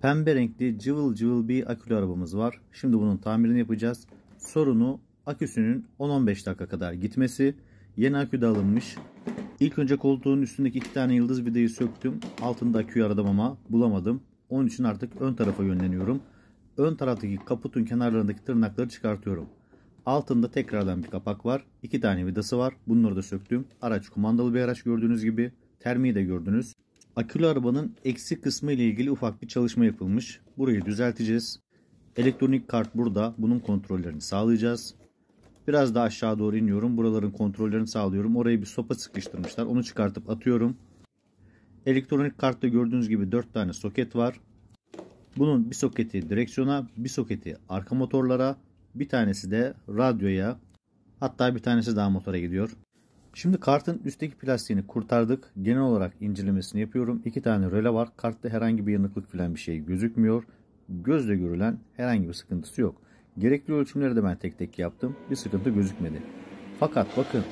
Pembe renkli cıvıl cıvıl bir akülü arabamız var. Şimdi bunun tamirini yapacağız. Sorunu aküsünün 10-15 dakika kadar gitmesi. Yeni akü de alınmış. İlk önce koltuğun üstündeki iki tane yıldız vidayı söktüm. Altında aküyü aradım ama bulamadım. Onun için artık ön tarafa yönleniyorum. Ön taraftaki kaputun kenarlarındaki tırnakları çıkartıyorum. Altında tekrardan bir kapak var. İki tane vidası var. Bunları da söktüm. Araç kumandalı bir araç gördüğünüz gibi. Termiği de gördünüz. Akülü arabanın eksik kısmı ile ilgili ufak bir çalışma yapılmış. Burayı düzelteceğiz. Elektronik kart burada. Bunun kontrollerini sağlayacağız. Biraz daha aşağı doğru iniyorum. Buraların kontrollerini sağlıyorum. Oraya bir sopa sıkıştırmışlar. Onu çıkartıp atıyorum. Elektronik kartta gördüğünüz gibi 4 tane soket var. Bunun bir soketi direksiyona, bir soketi arka motorlara, bir tanesi de radyoya, hatta bir tanesi daha motora gidiyor. Şimdi kartın üstteki plastiğini kurtardık. Genel olarak incelemesini yapıyorum. İki tane röle var. Kartta herhangi bir yanıklık falan bir şey gözükmüyor. Gözle görülen herhangi bir sıkıntısı yok. Gerekli ölçümleri de ben tek tek yaptım. Bir sıkıntı gözükmedi. Fakat bakın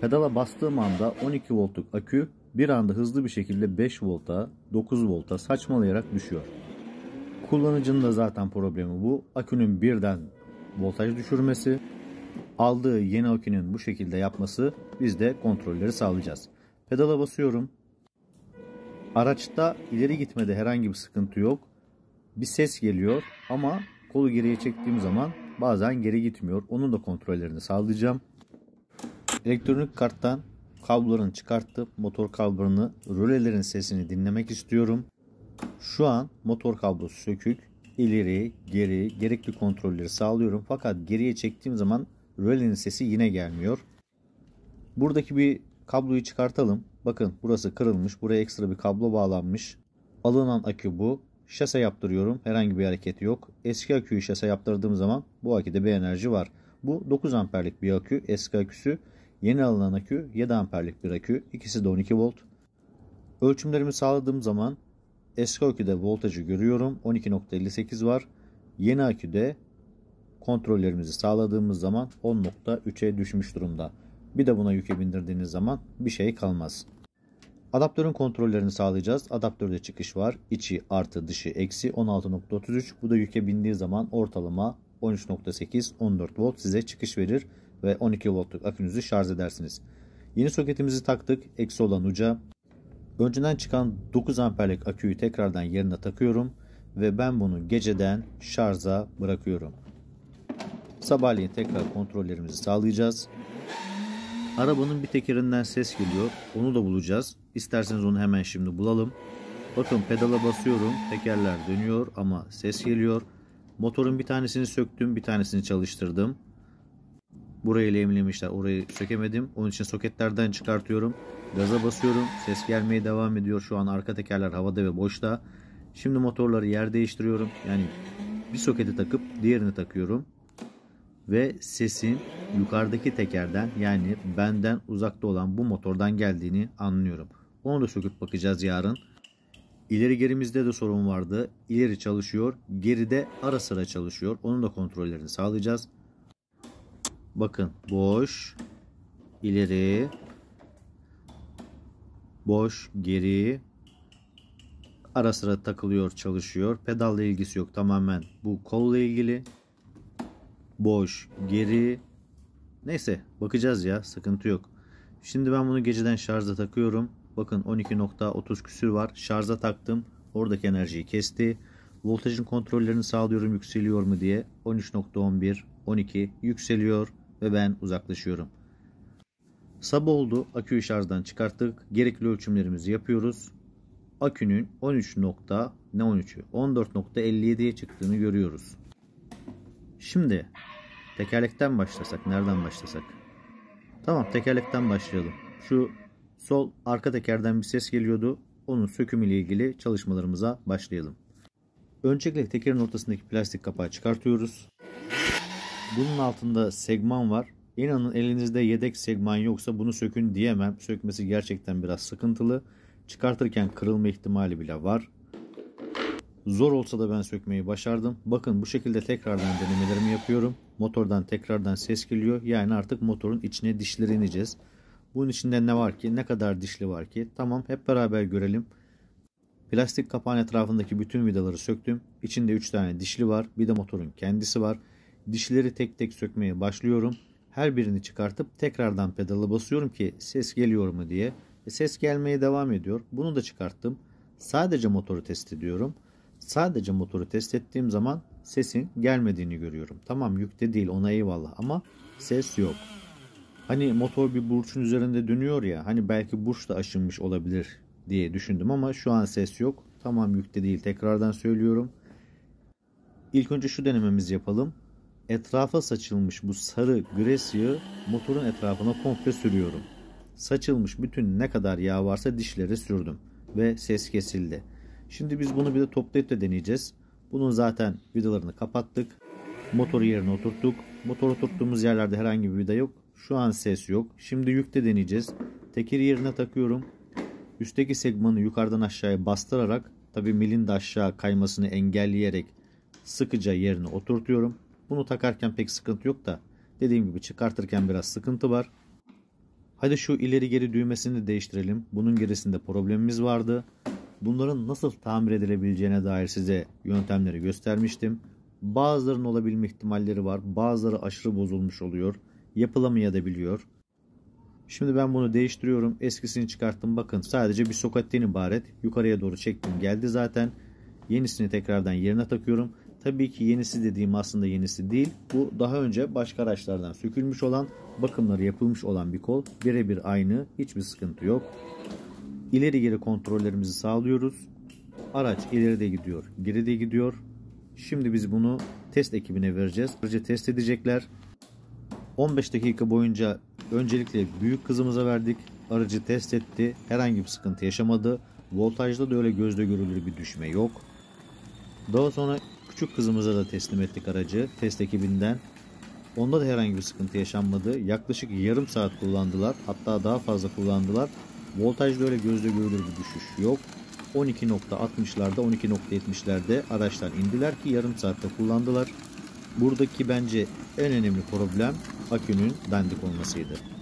pedala bastığım anda 12 voltluk akü bir anda hızlı bir şekilde 5 volta 9 volta saçmalayarak düşüyor. Kullanıcının da zaten problemi bu. Akünün birden voltaj düşürmesi, aldığı yeni akünün bu şekilde yapması biz de kontrolleri sağlayacağız. Pedala basıyorum. Araçta ileri gitmede herhangi bir sıkıntı yok. Bir ses geliyor ama kolu geriye çektiğim zaman bazen geri gitmiyor. Onun da kontrollerini sağlayacağım. Elektronik karttan kablolarını çıkartıp motor kablolarını, rölelerin sesini dinlemek istiyorum. Şu an motor kablosu sökük. İleri, geri, gerekli kontrolleri sağlıyorum. Fakat geriye çektiğim zaman rölenin sesi yine gelmiyor. Buradaki bir kabloyu çıkartalım. Bakın burası kırılmış. Buraya ekstra bir kablo bağlanmış. Alınan akü bu. Şase yaptırıyorum. Herhangi bir hareket yok. Eski aküyü şase yaptırdığım zaman bu aküde bir enerji var. Bu 9 amperlik bir akü. Eski aküsü. Yeni alınan akü 7 amperlik bir akü. İkisi de 12 volt. Ölçümlerimi sağladığım zaman eski aküde voltajı görüyorum. 12.58 var. Yeni aküde kontrollerimizi sağladığımız zaman 10.3'e düşmüş durumda. Bir de buna yüke bindirdiğiniz zaman bir şey kalmaz. Adaptörün kontrollerini sağlayacağız. Adaptörde çıkış var. İçi artı dışı eksi 16.33. Bu da yüke bindiği zaman ortalama 13.8 14 volt size çıkış verir ve 12 voltluk akünüzü şarj edersiniz. Yeni soketimizi taktık. Eksi olan uca. Önceden çıkan 9 amperlik aküyü tekrardan yerine takıyorum ve ben bunu geceden şarja bırakıyorum. Sabahleyin tekrar kontrollerimizi sağlayacağız. Arabanın bir tekerinden ses geliyor. Onu da bulacağız. İsterseniz onu hemen şimdi bulalım. Bakın pedala basıyorum. Tekerler dönüyor ama ses geliyor. Motorun bir tanesini söktüm. Bir tanesini çalıştırdım. Burayı lehimlemişler. Orayı sökemedim. Onun için soketlerden çıkartıyorum. Gaza basıyorum. Ses gelmeye devam ediyor. Şu an arka tekerler havada ve boşta. Şimdi motorları yer değiştiriyorum. Yani bir soketi takıp diğerini takıyorum ve sesin yukarıdaki tekerden yani benden uzakta olan bu motordan geldiğini anlıyorum. Onu da söküp bakacağız yarın. İleri gerimizde de sorun vardı. İleri çalışıyor. Geride ara sıra çalışıyor. Onun da kontrollerini sağlayacağız. Bakın boş. ileri boş geri ara sıra takılıyor çalışıyor. Pedalla ilgisi yok tamamen bu kolla ilgili boş, geri. Neyse bakacağız ya sıkıntı yok. Şimdi ben bunu geceden şarja takıyorum. Bakın 12.30 küsür var. Şarja taktım. Oradaki enerjiyi kesti. Voltajın kontrollerini sağlıyorum yükseliyor mu diye. 13.11, 12 yükseliyor ve ben uzaklaşıyorum. Sabah oldu. Aküyü şarjdan çıkarttık. Gerekli ölçümlerimizi yapıyoruz. Akünün 13. ne 13'ü 14.57'ye çıktığını görüyoruz. Şimdi tekerlekten başlasak. Nereden başlasak? Tamam tekerlekten başlayalım. Şu sol arka tekerden bir ses geliyordu. Onun sökümü ile ilgili çalışmalarımıza başlayalım. Öncelikle tekerin ortasındaki plastik kapağı çıkartıyoruz. Bunun altında segman var. İnanın elinizde yedek segman yoksa bunu sökün diyemem. Sökmesi gerçekten biraz sıkıntılı. Çıkartırken kırılma ihtimali bile var. Zor olsa da ben sökmeyi başardım. Bakın bu şekilde tekrardan denemelerimi yapıyorum. Motordan tekrardan ses geliyor. Yani artık motorun içine dişleri ineceğiz. Bunun içinde ne var ki? Ne kadar dişli var ki? Tamam hep beraber görelim. Plastik kapağın etrafındaki bütün vidaları söktüm. İçinde 3 tane dişli var. Bir de motorun kendisi var. Dişleri tek tek sökmeye başlıyorum. Her birini çıkartıp tekrardan pedalı basıyorum ki ses geliyor mu diye. E ses gelmeye devam ediyor. Bunu da çıkarttım. Sadece motoru test ediyorum. Sadece motoru test ettiğim zaman sesin gelmediğini görüyorum. Tamam yükte değil ona eyvallah ama ses yok. Hani motor bir burçun üzerinde dönüyor ya hani belki burç da aşınmış olabilir diye düşündüm ama şu an ses yok. Tamam yükte değil tekrardan söylüyorum. İlk önce şu denememizi yapalım. Etrafa saçılmış bu sarı gres motorun etrafına komple sürüyorum. Saçılmış bütün ne kadar yağ varsa dişlere sürdüm ve ses kesildi. Şimdi biz bunu bir de toplayıp da deneyeceğiz. Bunun zaten vidalarını kapattık. Motoru yerine oturttuk. Motoru oturttuğumuz yerlerde herhangi bir vida yok. Şu an ses yok. Şimdi yükte deneyeceğiz. Tekeri yerine takıyorum. Üstteki segmanı yukarıdan aşağıya bastırarak tabi milin de aşağı kaymasını engelleyerek sıkıca yerine oturtuyorum. Bunu takarken pek sıkıntı yok da dediğim gibi çıkartırken biraz sıkıntı var. Hadi şu ileri geri düğmesini değiştirelim. Bunun gerisinde problemimiz vardı. Bunların nasıl tamir edilebileceğine dair size yöntemleri göstermiştim. Bazılarının olabilme ihtimalleri var. Bazıları aşırı bozulmuş oluyor. Yapılamayabiliyor. Şimdi ben bunu değiştiriyorum. Eskisini çıkarttım. Bakın sadece bir soketten ibaret. Yukarıya doğru çektim. Geldi zaten. Yenisini tekrardan yerine takıyorum. Tabii ki yenisi dediğim aslında yenisi değil. Bu daha önce başka araçlardan sökülmüş olan, bakımları yapılmış olan bir kol. Birebir aynı. Hiçbir sıkıntı yok. İleri geri kontrollerimizi sağlıyoruz. Araç ileride gidiyor, geride gidiyor. Şimdi biz bunu test ekibine vereceğiz. Aracı test edecekler. 15 dakika boyunca öncelikle büyük kızımıza verdik. Aracı test etti. Herhangi bir sıkıntı yaşamadı. Voltajda da öyle gözle görülür bir düşme yok. Daha sonra küçük kızımıza da teslim ettik aracı test ekibinden. Onda da herhangi bir sıkıntı yaşanmadı. Yaklaşık yarım saat kullandılar. Hatta daha fazla kullandılar. Voltajda öyle gözle görülür bir düşüş yok. 12.60'larda 12.70'lerde araçtan indiler ki yarım saatte kullandılar. Buradaki bence en önemli problem akünün dandik olmasıydı.